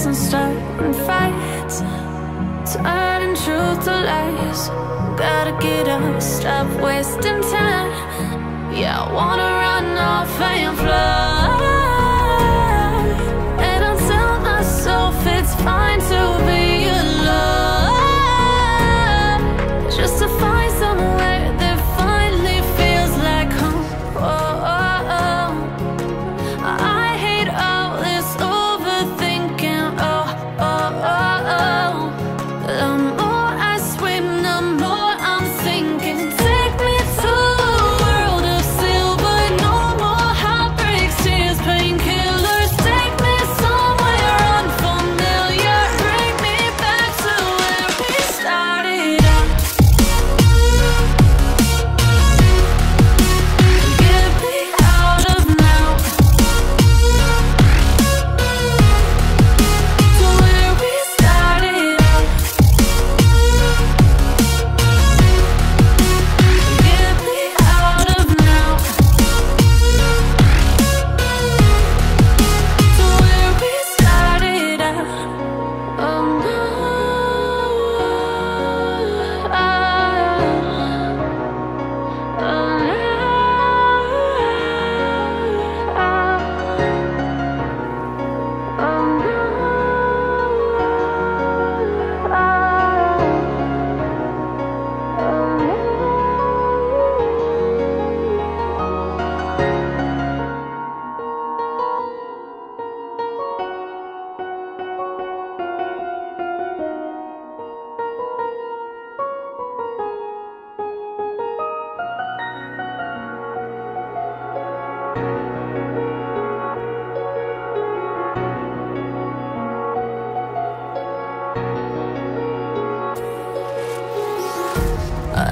fights and starting fights Turning truth to lies. Gotta get up, stop wasting time.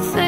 Say.